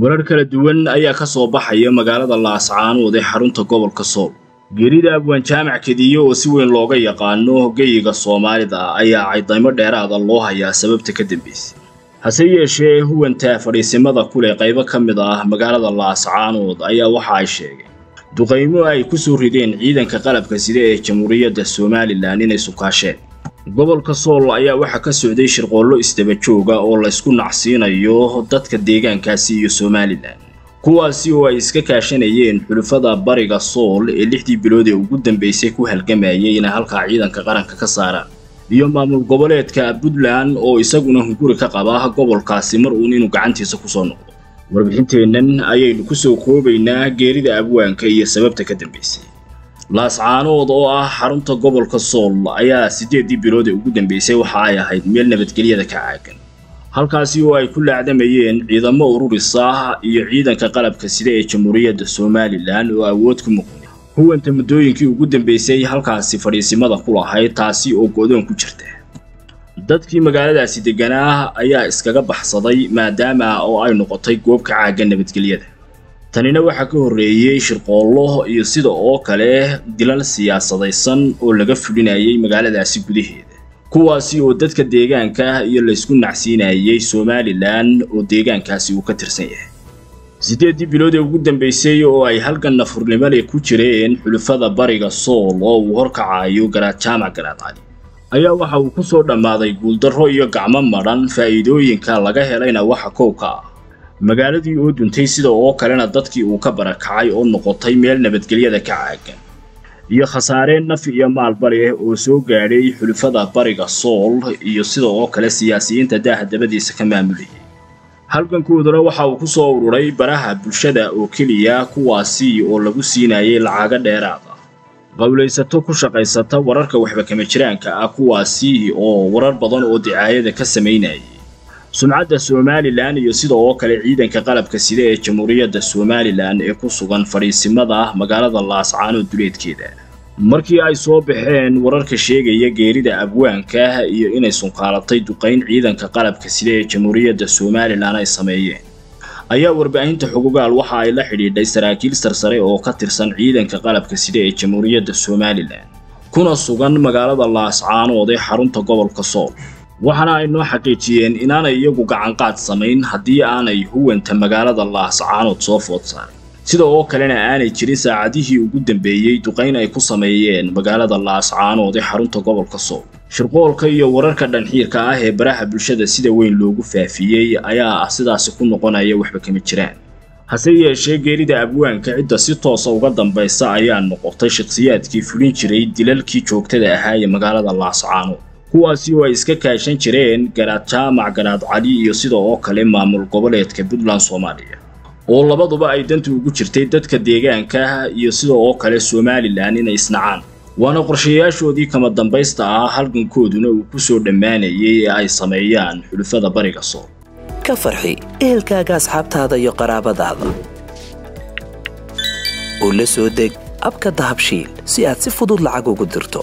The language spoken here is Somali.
warar kala duwan ayaa ka soo baxaya magaalada laascaanood ee xarunta gobolka sool geerida abwaan jaamac kediye oo si weyn looga yaqaano geyiga soomaalida ayaa caydaymo dheeraada loo hayaa sababta ka dambaysay hase yeeshee huwanta fadhiisimada kuleh qaybo ka mid ah magaalada laascaanood ayaa waxa ay sheegeen. Duqaymo ay ku soo rideen ciidanka qalabka sida ee jamhuuriyadda somalilan inay sukaasheen gobolka sool ayaa waxaa ka socday shirqoollo isdaba jooga oo laysku nacsiinayo dadka deegaankaasi iyo somalilan kuwaasi oo ay iska kaashanayeen xulufada bariga sool ee lixdii bilood ee ugu dambaysay ku halgamayay inay halkaa ciidanka qaranka ka saaraan. Iyo maamul goboleedka puntland oo isaguna hunguri ka qaba gobolkaasi mar uun inuu gacantiisa ku soo noqdo. Warbixinteennan ayaynu ku soo koobaynaa geerida abwaanka iyo sababta ka dambaysay laascaanood oo ah xarunta gobolka sool ayaa siddeeddii bilood ee ugu dambaysay waxa ay ahayd meel nabadgelyada ka caagan halkaasi oo ay ku laacdamayeen ciidamo ururis ah iyo ciidanka qalabka sida ee jamhuuriyadda somalilan oo awood ku muqday. Huwanta muddooyinkii ugu dambaysay halkaasi fadhiisimada ku lahayd taasi oo go'doon ku jirta dadkii magaaladaasi degganaa ayaa iskaga baxsaday maadaama oo ay noqotay goob ka caagan nabadgelyada tanina waxaa ka horreeyey shirqoollo iyo sida oo kale dilal siyaasadaysan oo laga fulinayay magaaladaasi gudaheeda kuwaasi oo dadka deegaanka iyo laysku nacsiinayay somalilan oo deegaankaasi uu ka tirsan yahay. Siddeeddii bilood ee ugu dambaysay oo ay halgan nafurnimo leh ku jireen xulufada bariga sool oo uu horkacayo garaad jaamac garaad cali? Ayaa waxa uu ku soo dhammaaday guuldarro iyo gacmo madhan faa'iidooyinka laga helayna waxa kow ah magaaladii oo duntay sida oo kalena dadkii uu ka barakacay oo noqotay meel nabadgelyada ka caagan iyo khasaareen naf iyo maalba leh oo soo gaadhay xulufada bariga sool iyo sida oo kale siyaasiyiinta daaha dabadiisa ka maamulayay halgankooduna waxa uu ku soo ururay baraha bulshada oo keliya kuwaasi oo lagu siinayay lacago dheeraad ah qowlaysato ku shaqaysata wararka waxba kama jiraanka ah kuwaasi oo warar badan oo dicaayada ka samaynayay sumcadda somalilan iyo sida oo kale ciidanka qalabka sida ee jamhuuriyadda somalilan ee ku sugan fadhiisimada magaalada laascaanood duleedkeeda. Markii ay soo baxeen wararka sheegaya geerida abwaanka iyo inay sunkaalatay duqayn ciidanka qalabka sida ee jamhuuriyadda somalilan ay sameeyeen. Ayaa warbaahinta xugugaal waxa ay la xidhiidhay saraakiil sarsare oo ka tirsan ciidanka qalabka sida ee jamhuuriyadda somalilan kuna sugan magaalada laascaanood ee xarunta gobolka sool waxaana ay noo xaqiijiyeen inaanay iyagu gacanqaad samayn haddii aanay huwanta magaalada laascaanood soo food saaray sida oo kalena aanay jirin saacadihii ugu dambeeyey duqayn ay ku sameeyeen magaalada laascaanood ee xarunta gobolka sool shirqoolka iyo wararka dhanxiirka ah ee baraha bulshada sida weyn loogu faafiyey ayaa ah sidaasi ku noqonaya waxba kama jiraan. Hase yeeshee geerida abwaanka cidda si toosa uga dambaysa ayaa noqotay shakhsiyaadkii fulin jiray dilalkii joogtada ahaa ee magaalada laascaanood kuwaasi oo ay iska kaashan jireen garaad jaamac garaad cali iyo sida oo kale maamul goboleedka puntland soomaaliya. Oo labaduba ay danta ugu jirtay dadka deegaanka iyo sida oo kale somalilan inay isnacaan. Waana qorshayaashoodii kama dambaysta ah halgankooduna uu ku soo dhammaanayay ee ay sameeyaan xulufada bariga sool ka farxi ehelkaaga asxaabtaada iyo qaraabadaada. Oo la soo deg abka dahabshiil si aad si fudud lacag ugu dirto